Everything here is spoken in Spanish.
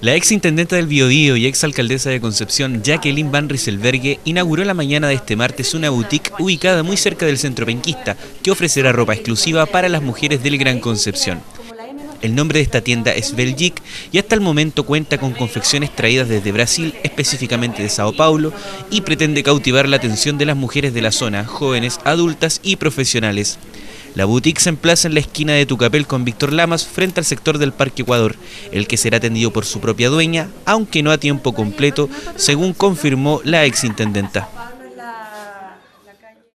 La ex intendente del Biodío y ex alcaldesa de Concepción, Jacqueline Van Rieselbergue, inauguró la mañana de este martes una boutique ubicada muy cerca del centro penquista, que ofrecerá ropa exclusiva para las mujeres del Gran Concepción. El nombre de esta tienda es Belgique y hasta el momento cuenta con confecciones traídas desde Brasil, específicamente de Sao Paulo, y pretende cautivar la atención de las mujeres de la zona, jóvenes, adultas y profesionales. La boutique se emplaza en la esquina de Tucapel con Víctor Lamas frente al sector del Parque Ecuador, el que será atendido por su propia dueña, aunque no a tiempo completo, según confirmó la exintendenta.